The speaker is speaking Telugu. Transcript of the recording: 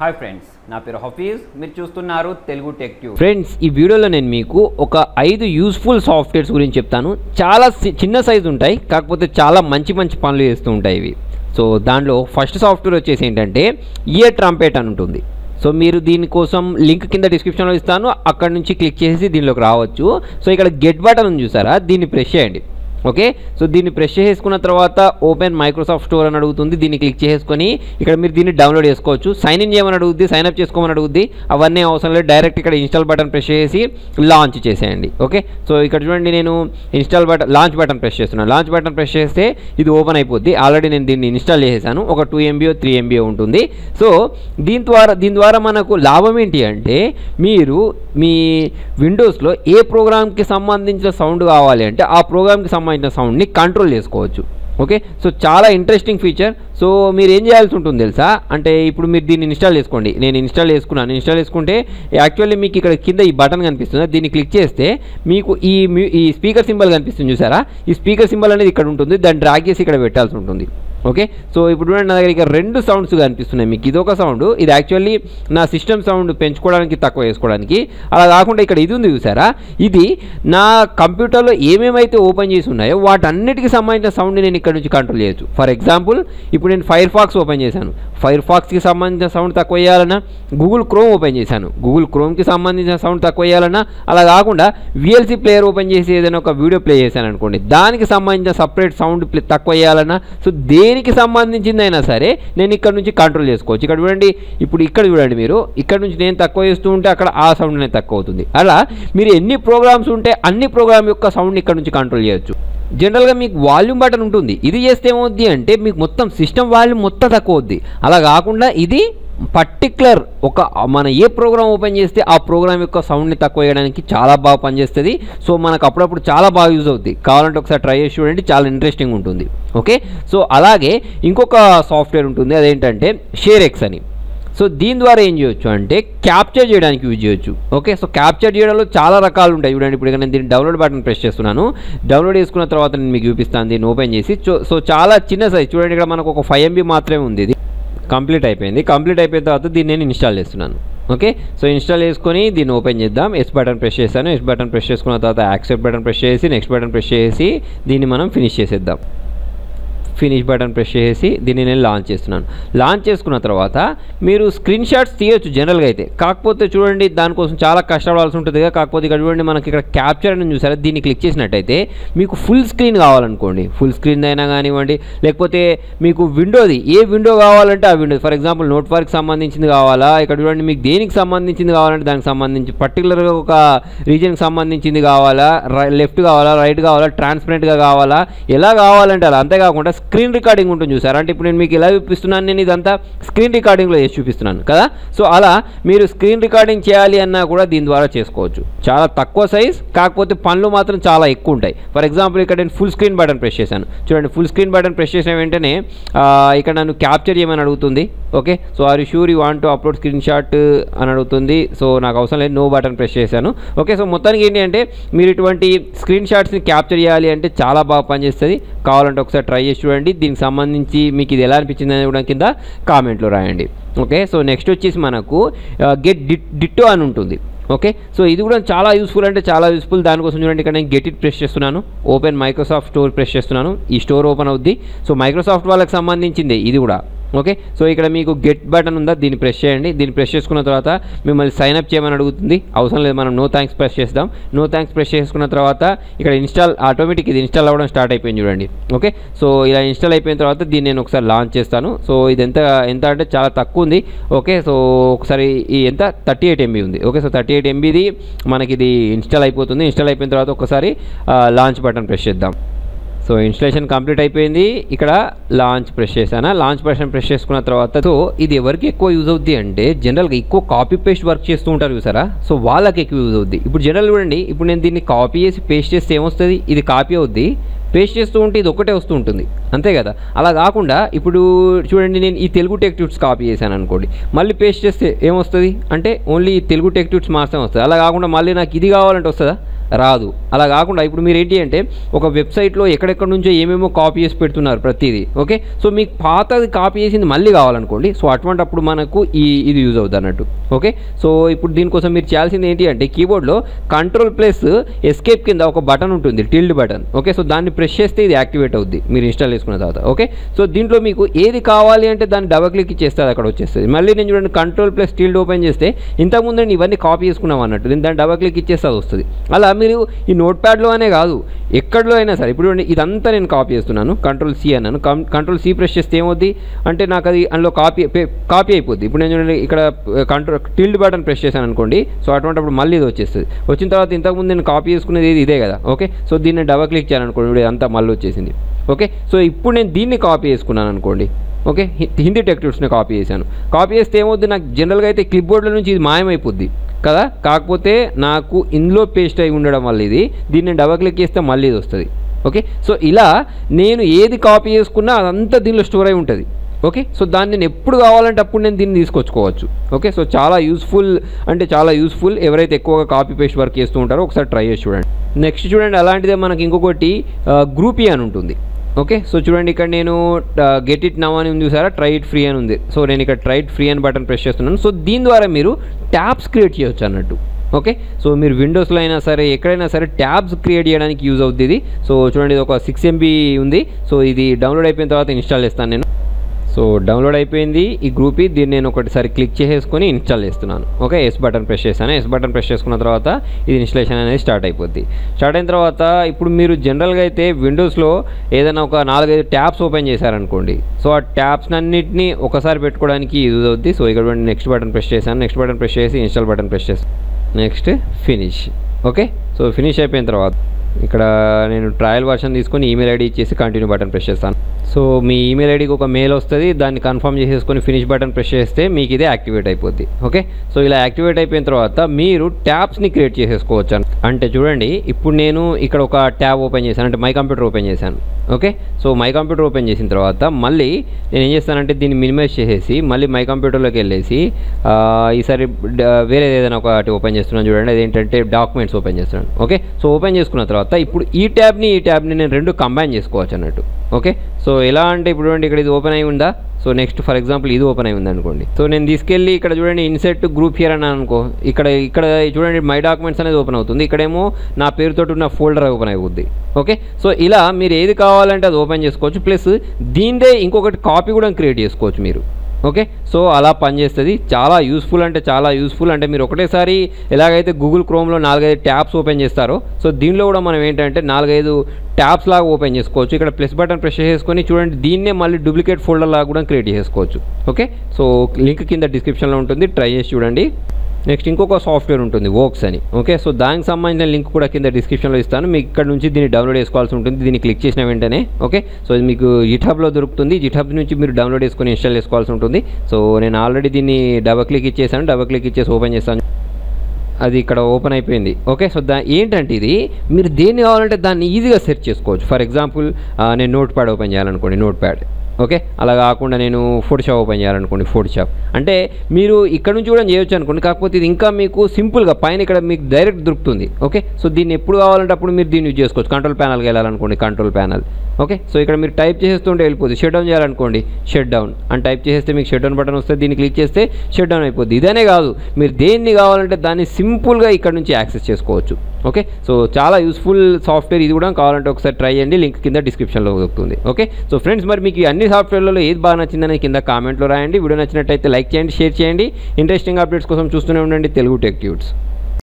హాయ్ ఫ్రెండ్స్ నా పేరు హఫీజ్. మీరు చూస్తున్నారు తెలుగు టెక్ ట్యూబ్ ఫ్రెండ్స్ ఈ వీడియోలో నేను మీకు ఒక ఐదు యూస్ఫుల్ సాఫ్ట్వేర్స్ గురించి చెప్తాను. చాలా చిన్న సైజు ఉంటాయి కాకపోతే చాలా మంచి మంచి పనులు చేస్తూ ఉంటాయి ఇవి. సో దాంట్లో ఫస్ట్ సాఫ్ట్వేర్ వచ్చేసి ఏంటంటే ఇయర్ ట్రంపేట్ అని ఉంటుంది. సో మీరు దీనికోసం లింక్ కింద డిస్క్రిప్షన్లో ఇస్తాను. అక్కడ నుంచి క్లిక్ చేసి దీనిలోకి రావచ్చు. సో ఇక్కడ గెట్ బటన్ చూసారా? దీన్ని ప్రెస్ చేయండి. ఓకే? సో దీన్ని ప్రెస్ చేసుకున్న తర్వాత ఓపెన్ మైక్రోసాఫ్ట్ స్టోర్ అని అడుగుతుంది. దీన్ని క్లిక్ చేసుకొని ఇక్కడ మీరు దీన్ని డౌన్లోడ్ చేసుకోవచ్చు. సైన్ ఇన్ చేయమని అడుగుద్ది సైన్ అప్ చేసుకోమని అడుగుద్ది. అవన్నీ అవసరం లేదు. డైరెక్ట్ ఇక్కడ ఇన్స్టాల్ బటన్ ప్రెస్ చేసి లాంచ్ చేసేయండి. ఓకే? సో ఇక్కడ చూడండి నేను install button launch button press చేస్తున్నాను. లాంచ్ బటన్ ప్రెస్ చేస్తే ఇది ఓపెన్ అయిపోద్ది. ఆల్రెడీ నేను దీన్ని ఇన్స్టాల్ చేసేసాను. ఒక టూ ఎంబీఓ త్రీ ఎంబీఓ ఉంటుంది. సో దీని ద్వారా దీని ద్వారా మనకు లాభం ఏంటి అంటే మీరు మీ విండోస్లో ఏ ప్రోగ్రామ్కి సంబంధించిన సౌండ్ కావాలి అంటే ఆ ప్రోగ్రామ్కి సంబంధించిన సౌండ్ని కంట్రోల్ చేసుకోవచ్చు. ఓకే సో చాలా ఇంట్రెస్టింగ్ ఫీచర్ సో మీరు ఏం చేయాల్సి ఉంటుంది తెలుసా? అంటే ఇప్పుడు మీరు దీన్ని ఇన్స్టాల్ చేసుకోండి. నేను ఇన్స్టాల్ చేసుకున్నాను. ఇన్స్టాల్ చేసుకుంటే యాక్చువల్లీ మీకు ఇక్కడ కింద ఈ బటన్ కనిపిస్తుంది. దీన్ని క్లిక్ చేస్తే మీకు ఈ ఈ స్పీకర్ సింబల్ కనిపిస్తుంది చూసారా? ఈ స్పీకర్ సింబల్ అనేది ఇక్కడ ఉంటుంది. దాన్ని డ్రాగ్ చేసి ఇక్కడ పెట్టాల్సి ఉంటుంది. ఓకే? సో ఇప్పుడు నా దగ్గర ఇక రెండు సౌండ్స్ కనిపిస్తున్నాయి మీకు. ఇదొక సౌండ్ ఇది యాక్చువల్లీ నా సిస్టమ్ సౌండ్ పెంచుకోవడానికి తక్కువ చేసుకోవడానికి అలా కాకుండా ఇక్కడ ఇది ఉంది చూసారా? ఇది నా కంప్యూటర్లో ఏమేమైతే ఓపెన్ చేసి ఉన్నాయో వాటన్నిటికి సంబంధించిన సౌండ్ నేను ఇక్కడ నుంచి కంట్రోల్ చేయొచ్చు. ఫర్ ఎగ్జాంపుల్ ఇప్పుడు నేను ఫైర్ ఫాక్స్ ఓపెన్ చేశాను. ఫైర్ ఫాక్స్కి సంబంధించిన సౌండ్ తక్కువ చేయాలన్నా గూగుల్ క్రోమ్ ఓపెన్ చేశాను. గూగుల్ క్రోమ్కి సంబంధించిన సౌండ్ తక్కువ చేయాలన్నా అలా కాకుండా విఎల్సీ ప్లేయర్ ఓపెన్ చేసి ఏదైనా ఒక వీడియో ప్లే చేశాను అనుకోండి దానికి సంబంధించిన సపరేట్ సౌండ్ ప్లే తక్కువ చేయాలన్నా సో దేని దేనికి సంబంధించిందైనా సరే నేను ఇక్కడ నుంచి కంట్రోల్ చేసుకోవచ్చు. ఇక్కడ చూడండి ఇప్పుడు ఇక్కడ చూడండి మీరు. ఇక్కడ నుంచి నేను తక్కువ చేస్తూ ఉంటే అక్కడ ఆ సౌండ్ అనేది తక్కువ అవుతుంది. అలా మీరు ఎన్ని ప్రోగ్రామ్స్ ఉంటే అన్ని ప్రోగ్రామ్ యొక్క సౌండ్ ఇక్కడ నుంచి కంట్రోల్ చేయొచ్చు. జనరల్గా మీకు వాల్యూమ్ బటన్ ఉంటుంది. ఇది చేస్తే ఏమవుద్ది అంటే మీకు మొత్తం సిస్టమ్ వాల్యూమ్ మొత్తం తక్కువ అవుద్ది. అలా కాకుండా ఇది పర్టిక్యులర్ ఒక మన ఏ ప్రోగ్రామ్ ఓపెన్ చేస్తే ఆ ప్రోగ్రామ్ యొక్క సౌండ్ని తక్కువ చేయడానికి చాలా బాగా పనిచేస్తుంది. సో మనకు అప్పుడప్పుడు చాలా బాగా యూజ్ అవుతుంది కావాలంటే ఒకసారి ట్రై చేసి చూడండి చాలా ఇంట్రెస్టింగ్ ఉంటుంది. ఓకే? సో అలాగే ఇంకొక సాఫ్ట్వేర్ ఉంటుంది. అదేంటంటే షేర్ ఎక్స్ అని. సో దీని ద్వారా ఏం చేయొచ్చు అంటే క్యాప్చర్ చేయడానికి యూజ్ చేయొచ్చు. ఓకే? సో క్యాప్చర్ చేయడంలో చాలా రకాలు ఉంటాయి. చూడండి ఇప్పుడు నేను దీన్ని డౌన్లోడ్ బటన్ ప్రెస్ చేస్తున్నాను. డౌన్లోడ్ చేసుకున్న తర్వాత నేను మీకు చూపిస్తాను. దీన్ని ఓపెన్ చేసి. సో చాలా చిన్న సైజ్ చూడండి ఇక్కడ మనకు ఒక ఫైవ్ ఎంబీ మాత్రమే ఉంది. ఇది కంప్లీట్ అయిపోయింది. కంప్లీట్ అయిపోయిన తర్వాత దీన్ని నేను ఇన్స్టాల్ చేస్తున్నాను. ఓకే? సో ఇన్స్టాల్ చేసుకొని దీన్ని ఓపెన్ చేద్దాం. ఎస్ బటన్ ప్రెస్ చేశాను. ఎస్ బటన్ ప్రెస్ చేసుకున్న తర్వాత యాక్సెప్ట్ బటన్ ప్రెస్ చేసి నెక్స్ట్ బటన్ ప్రెస్ చేసి దీన్ని మనం ఫినిష్ చేసేద్దాం. ఫినిష్ బటన్ ప్రెస్ చేసి దీన్ని నేను లాంచ్ చేస్తున్నాను. లాంచ్ చేసుకున్న తర్వాత మీరు స్క్రీన్ షాట్స్ తీయొచ్చు జనరల్గా అయితే. కాకపోతే చూడండి దానికోసం చాలా కష్టపడాల్సి ఉంటుంది కదా. కాకపోతే ఇక్కడ చూడండి మనకి ఇక్కడ క్యాప్చర్ అని చూసారా? దీన్ని క్లిక్ చేసినట్టయితే మీకు ఫుల్ స్క్రీన్ కావాలనుకోండి. ఫుల్ స్క్రీన్ అయినా కానివ్వండి లేకపోతే మీకు విండోది ఏ విండో కావాలంటే ఆ window for example note work సంబంధించింది కావాలా? ఇక్కడ చూడండి మీకు దేనికి సంబంధించింది కావాలంటే దానికి సంబంధించి పర్టికులర్గా ఒక రీజన్కి సంబంధించింది కావాలా? లెఫ్ట్ కావాలా? రైట్ కావాలా? ట్రాన్స్పరెంట్గా కావాలా? ఎలా కావాలంటే అలా. అంతేకాకుండా స్క్రీన్ రికార్డింగ్ ఉంటుంది చూసారా? అంటే ఇప్పుడు నేను మీకు ఎలా చూపిస్తున్నాను నేను ఇదంతా స్క్రీన్ రికార్డింగ్లో చేసి చూపిస్తున్నాను కదా? సో అలా మీరు స్క్రీన్ రికార్డింగ్ చేయాలి అన్నా కూడా దీని ద్వారా చేసుకోవచ్చు. చాలా తక్కువ సైజ్ కాకపోతే పనులు మాత్రం చాలా ఎక్కువ ఉంటాయి. ఫర్ ఎగ్జాంపుల్ ఇక్కడ నేను ఫుల్ స్క్రీన్ బటన్ ప్రెస్ చేశాను. చూడండి ఫుల్ స్క్రీన్ బటన్ ప్రెస్ చేసిన వెంటనే ఇక్కడ నన్ను క్యాప్చర్ చేయమని అడుగుతుంది. Okay? So are sure you want to upload screenshot అని అడుగుతుంది. సో నాకు అవసరం లేదు నో బటన్ ప్రెస్ చేశాను. ఓకే సో మొత్తానికి ఏంటి అంటే మీరు ఇటువంటి స్క్రీన్ షాట్స్ని క్యాప్చర్ చేయాలి అంటే చాలా బాగా పనిచేస్తుంది. కావాలంటే ఒకసారి ట్రై చేసి చూడండి. దీనికి సంబంధించి మీకు ఇది ఎలా అనిపించింది అని కూడా కింద కామెంట్లో రాయండి. ఓకే? సో నెక్స్ట్ వచ్చేసి మనకు uh, గెట్ డిట్టో అని ఉంటుంది. ఓకే? సో ఇది కూడా చాలా యూస్ఫుల్ అంటే చాలా యూస్ఫుల్ దానికోసం చూడండి ఇక్కడ నేను గెట్ ఇట్ ప్రెస్ చేస్తున్నాను. ఓపెన్ మైక్రోసాఫ్ట్ స్టోర్ ప్రెస్ చేస్తున్నాను. ఈ స్టోర్ ఓపెన్ అవుద్ది. సో మైక్రోసాఫ్ట్ వాళ్ళకి సంబంధించింది ఇది కూడా. ఓకే? సో ఇక్కడ మీకు గెట్ బటన్ ఉందా? దీన్ని ప్రెస్ చేయండి. దీన్ని ప్రెస్ చేసుకున్న తర్వాత మిమ్మల్ని సైన్అప్ చేయమని అడుగుతుంది. అవసరం లేదు మనం నో థ్యాంక్స్ ప్రెస్ చేద్దాం నో థ్యాంక్స్ ప్రెస్ చేసుకున్న తర్వాత ఇక్కడ ఇన్స్టాల్ ఆటోమేటిక్ ఇది ఇన్స్టాల్ అవ్వడం స్టార్ట్ అయిపోయింది చూడండి. ఓకే? సో ఇలా ఇన్స్టాల్ అయిపోయిన తర్వాత దీన్ని నేను ఒకసారి లాంచ్ చేస్తాను. సో ఇది ఎంత ఎంత అంటే చాలా తక్కువ ఉంది. ఓకే? సో ఒకసారి ఈ ఎంత? థర్టీ ఎయిట్ ఎంబీ ఉంది. ఓకే? సో థర్టీ ఎయిట్ ఎంబీది మనకి ఇది ఇన్స్టాల్ అయిపోతుంది. ఇన్స్టాల్ అయిపోయిన తర్వాత ఒకసారి లాంచ్ బటన్ ప్రెస్ చేద్దాం. సో ఇన్స్టలేషన్ కంప్లీట్ అయిపోయింది. ఇక్కడ లాంచ్ ప్రెస్ చేశాను? లాంచ్ బటన్ ప్రెస్ చేసుకున్న తర్వాత సో ఇది ఎవరికి ఎక్కువ యూజ్ అవుద్ది అంటే జనరల్గా ఎక్కువ కాపీ పేస్ట్ వర్క్ చేస్తూ ఉంటారు చూసారా? సో వాళ్ళకి ఎక్కువ యూజ్ అవుద్ది. ఇప్పుడు జనరల్ చూడండి. ఇప్పుడు నేను దీన్ని కాపీ చేసి పేస్ట్ చేస్తే ఏమొస్తుంది? ఇది కాపీ అవుద్ది. పేస్ట్ చేస్తూ ఉంటే ఇది ఒకటే వస్తూ ఉంటుంది. అంతే కదా? అలా కాకుండా ఇప్పుడు చూడండి నేను ఈ తెలుగు టెక్ ట్యూట్స్ కాపీ చేశాను అనుకోండి. మళ్ళీ పేస్ట్ చేస్తే ఏమొస్తుంది? అంటే ఓన్లీ తెలుగు టెక్ ట్యూట్స్ మాత్రమే వస్తుంది. అలా కాకుండా మళ్ళీ నాకు ఇది కావాలంటే వస్తుందా? రాదు. అలా కాకుండా ఇప్పుడు మీరు ఏంటి అంటే ఒక వెబ్సైట్లో ఎక్కడెక్కడ నుంచో ఏమేమో కాపీ చేసి పెడుతున్నారు ప్రతిదీ ఓకే? సో మీకు పాతది కాపీ చేసింది మళ్ళీ కావాలనుకోండి. సో అటువంటి అప్పుడు మనకు ఈ ఇది యూజ్ అవుతుంది అన్నట్టు ఓకే? సో ఇప్పుడు దీనికోసం మీరు చేయాల్సింది ఏంటి అంటే కీబోర్డ్లో కంట్రోల్ ప్లస్ ఎస్కేప్ కింద ఒక బటన్ ఉంటుంది టిల్డ్ బటన్ ఓకే? సో దాన్ని ప్రెస్ చేస్తే ఇది యాక్టివేట్ అవుద్ది మీరు ఇన్స్టాల్ చేసుకున్న తర్వాత ఓకే? సో దీంట్లో మీకు ఏది కావాలి అంటే దాన్ని డబల్ క్లిక్ ఇచ్చేస్తే అది అక్కడ వచ్చేస్తుంది. మళ్ళీ నేను చూడండి కంట్రోల్ ప్లస్ టిల్డ్ ఓపెన్ చేస్తే ఇంతకుముందు నేను ఇవన్నీ కాపీ చేసుకున్నాం అన్నట్టు దాన్ని డబల్ క్లిక్ ఇచ్చేస్తే అది వస్తుంది. అలా మీరు ఈ నోట్ ప్యాడ్లో అనే కాదు. ఎక్కడలో అయినా సరే ఇప్పుడు ఇదంతా నేను కాపీ చేస్తున్నాను. కంట్రోల్ సి అన్నాను. కంట్రోల్ సి ప్రెస్ చేస్తే ఏమవుద్ది? అంటే నాకు అది అందులో కాపీ కాపీ అయిపోద్ది. ఇప్పుడు నేను చూడండి ఇక్కడ కంట్రోల్ టిల్డ్ బటన్ ప్రెస్ చేశాను అనుకోండి సో అటువంటిప్పుడు మళ్ళీ ఇది వచ్చేస్తుంది. వచ్చిన తర్వాత ఇంతకుముందు నేను కాపీ చేసుకునేది ఇది ఇదే కదా? ఓకే? సో దీన్ని డబల్ క్లిక్ చేయాలనుకోండి ఇప్పుడు అంతా మళ్ళీ వచ్చేసింది ఓకే? సో ఇప్పుడు నేను దీన్ని కాపీ చేసుకున్నాను అనుకోండి ఓకే? హిందీ టెక్స్ట్ని కాపీ చేశాను. కాపీ చేస్తే ఏమవుద్ది? నాకు జనరల్గా అయితే క్లిప్ బోర్డుల నుంచి ఇది మాయమైపోద్ది. కదా? కాకపోతే నాకు ఇందులో పేస్ట్ అయి ఉండడం వల్ల ఇది దీన్ని డబల్ క్లిక్ చేస్తే మళ్ళీ ఇది వస్తుంది. ఓకే? సో ఇలా నేను ఏది కాపీ చేసుకున్నా అదంతా దీనిలో స్టోర్ అయి ఉంటుంది. ఓకే? సో దాన్ని నేను ఎప్పుడు కావాలంటే అప్పుడు నేను దీన్ని తీసుకొచ్చుకోవచ్చు. ఓకే? సో చాలా యూస్ఫుల్ అంటే చాలా యూస్ఫుల్ ఎవరైతే ఎక్కువగా కాపీ పేస్ట్ వర్క్ చేస్తూ ఉంటారో ఒకసారి ట్రై చేసి చూడండి. నెక్స్ట్ చూడండి అలాంటిదే మనకి ఇంకొకటి గ్రూపీ అని ఉంటుంది. ఓకే సో చూడండి ఇక్కడ నేను గెట్ ఇట్ నవ్ అని ఉంది చూసారా? ట్రై ఇట్ ఫ్రీ అని ఉంది. సో నేను ఇక్కడ ట్రై ఇట్ ఫ్రీ అని బటన్ ప్రెస్ చేస్తున్నాను. సో దీని ద్వారా మీరు ట్యాబ్స్ క్రియేట్ చేయొచ్చు అన్నట్టు. ఓకే సో మీరు విండోస్లో అయినా సరే ఎక్కడైనా సరే ట్యాబ్స్ క్రియేట్ చేయడానికి యూజ్ అవుతుంది సో చూడండి ఇది ఒక సిక్స్ ఎంబీ ఉంది. సో ఇది డౌన్లోడ్ అయిపోయిన తర్వాత ఇన్స్టాల్ చేస్తాను నేను. సో డౌన్లోడ్ అయిపోయింది ఈ గ్రూప్ దీన్ని నేను ఒకటిసారి క్లిక్ చేసేసుకొని ఇన్స్టాల్ చేస్తున్నాను. ఓకే ఎస్ బటన్ ప్రెస్ చేశాను. ఎస్ బటన్ ప్రెస్ చేసుకున్న తర్వాత ఇది ఇన్స్టలేషన్ అనేది స్టార్ట్ అయిపోద్ది. స్టార్ట్ అయిన తర్వాత ఇప్పుడు మీరు జనరల్గా అయితే విండోస్లో ఏదైనా ఒక నాలుగైదు ట్యాబ్స్ ఓపెన్ చేశారనుకోండి. సో ఆ ట్యాబ్స్ అన్నింటినీ ఒకసారి పెట్టుకోవడానికి యూజ్ అవుద్ది. సో ఇక్కడ నెక్స్ట్ బటన్ ప్రెస్ చేశాను. నెక్స్ట్ బటన్ ప్రెస్ చేసి ఇన్స్టాల్ బటన్ ప్రెస్ చేసి next finish. Okay so finish అయిపోయిన తర్వాత ఇక్కడ నేను ట్రయల్ వర్షన్ తీసుకొని ఈమెయిల్ ఐడి ఇచ్చేసి కంటిన్యూ బటన్ ప్రెస్ చేస్తాను. సో మీ ఈమెయిల్ ఐడికి ఒక మెయిల్ వస్తుంది దాన్ని కన్ఫర్మ్ చేసేసుకొని ఫినిష్ బటన్ ప్రెస్ చేస్తే మీకు ఇదే యాక్టివేట్ అయిపోద్ది. ఓకే సో ఇలా యాక్టివేట్ అయిపోయిన తర్వాత మీరు ట్యాబ్స్ని క్రియేట్ చేసేసుకోవచ్చు అంటే చూడండి ఇప్పుడు నేను ఇక్కడ ఒక ట్యాబ్ ఓపెన్ చేశాను అంటే మై కంప్యూటర్ ఓపెన్ చేశాను. Okay so my computer open చేసిన తర్వాత మళ్ళీ నేను ఏం చేస్తానంటే దీన్ని మినిమైజ్ చేసేసి మళ్ళీ మై కంప్యూటర్లోకి వెళ్ళేసి ఈసారి వేరే వేరేది ఏదైనా ఒకటి ఓపెన్ చేస్తున్నాను చూడండి. అదేంటంటే డాక్యుమెంట్స్ ఓపెన్ చేస్తున్నాను. ఓకే సో ఓపెన్ చేసుకున్న తర్వాత ఇప్పుడు ఈ ట్యాబ్ని ఈ ట్యాబ్ని నేను రెండు కంబైన్ చేసుకోవచ్చు అన్నట్టు. ఓకే సో ఎలా అంటే ఇప్పుడు చూడండి ఇక్కడ ఇది ఓపెన్ అయి ఉందా? సో నెక్స్ట్ ఫర్ ఎగ్జాంపుల్ ఇది ఓపెన్ అయి ఉంది అనుకోండి సో నేను తీసుకెళ్ళి ఇక్కడ చూడండి ఇన్సెట్ గ్రూప్ హియర్ అని అనుకో. ఇక్కడ ఇక్కడ చూడండి మై డాక్యుమెంట్స్ అనేది ఓపెన్ అవుతుంది. ఇక్కడేమో నా పేరుతో ఉన్న ఫోల్డర్ ఓపెన్ అయిపోద్ది. ఓకే సో ఇలా మీరు ఏది కావాలంటే అది ఓపెన్ చేసుకోవచ్చు. ప్లస్ దీనిదే ఇంకొకటి కాపీ కూడా క్రియేట్ చేసుకోవచ్చు మీరు. ఓకే? సో అలా పనిచేస్తుంది. చాలా యూస్ఫుల్ అంటే చాలా యూస్ఫుల్. అంటే మీరు ఒకటేసారి ఎలాగైతే గూగుల్ క్రోమ్లో నాలుగైదు ట్యాబ్స్ ఓపెన్ చేస్తారో సో దీనిలో కూడా మనం ఏంటంటే నాలుగైదు ట్యాబ్స్ లాగా ఓపెన్ చేసుకోవచ్చు. ఇక్కడ ప్లస్ బటన్ ప్రెస్ చేసుకొని చూడండి దీన్నే మళ్ళీ డూప్లికేట్ ఫోల్డర్ లాగా కూడా క్రియేట్ చేసుకోవచ్చు. ఓకే? సో లింక్ కింద డిస్క్రిప్షన్లో ఉంటుంది. ట్రై చేసి చూడండి. నెక్స్ట్ ఇంకొక సాఫ్ట్వేర్ ఉంటుంది ఓక్స్ అని. ఓకే సో దానికి సంబంధించిన లింక్ కూడా కింద డిస్క్రిప్షన్లో ఇస్తాను. మీకు ఇక్కడ నుంచి దీన్ని డౌన్లోడ్ చేసుకోవాల్సి ఉంటుంది. దీన్ని క్లిక్ చేసిన వెంటనే ఓకే సో ఇది మీకు జిటాబ్లో దొరుకుతుంది. జిటాబ్ నుంచి మీరు డౌన్లోడ్ చేసుకొని ఇన్స్టాల్ చేసుకోవాల్సి ఉంటుంది. సో నేను ఆల్రెడీ దీన్ని డబల్ క్లిక్ ఇచ్చేసాను. డబల్ క్లిక్ ఇచ్చేసి ఓపెన్ చేస్తాను. అది ఇక్కడ ఓపెన్ అయిపోయింది. ఓకే సో దా ఏంటంటే ఇది? మీరు దేన్ని కావాలంటే దాన్ని ఈజీగా సెర్చ్ చేసుకోవచ్చు. ఫర్ ఎగ్జాంపుల్ నేను నోట్ ప్యాడ్ ఓపెన్ చేయాలనుకోండి నోట్ ప్యాడ్ ఓకే? అలా కాకుండా నేను ఫోటోషాప్ ఓపెన్ చేయాలనుకోండి ఫోటోషాప్ అంటే మీరు ఇక్కడ నుంచి కూడా చేయొచ్చు అనుకోండి కాకపోతే ఇది ఇంకా మీకు సింపుల్గా పైన ఇక్కడ మీకు డైరెక్ట్ దొరుకుతుంది ఓకే? సో దీన్ని ఎప్పుడు కావాలంటే అప్పుడు మీరు దీన్ని యూజ్ చేసుకోవచ్చు. కంట్రోల్ ప్యానల్కి వెళ్ళాలనుకోండి కంట్రోల్ ప్యానల్ ఓకే? సో ఇక్కడ మీరు టైప్ చేసేస్తుంటే వెళ్ళిపోతుంది షట్ డౌన్ చేయాలనుకోండి షట్ డౌన్ అని టైప్ చేసేస్తే మీకు షట్ డౌన్ బటన్ వస్తే దీన్ని క్లిక్ చేస్తే షట్ డౌన్ అయిపోద్ది. ఇదనే కాదు మీరు దేన్ని కావాలంటే దాన్ని సింపుల్గా ఇక్కడ నుంచి యాక్సెస్ చేసుకోవచ్చు ఓకే? సో చాలా యూస్ఫుల్ సాఫ్ట్వేర్ ఇది కూడా. కావాలంటే ఒకసారి ట్రై చేయండి. లింక్ కింద డిస్క్రిప్షన్లో దొరుకుతుంది ఓకే? సో ఫ్రెండ్స్ మరి మీకు అన్ని ఈ సాఫ్ట్వేర్లలో ఏది బాగా నచ్చిందని కింద కామెంట్లో రాయండి. వీడియో నచ్చినట్టయితే లైక్ చేయండి షేర్ చేయండి. ఇంట్రెస్టింగ్ అప్డేట్స్ కోసం చూస్తూనే ఉండండి. Telugu tech tuts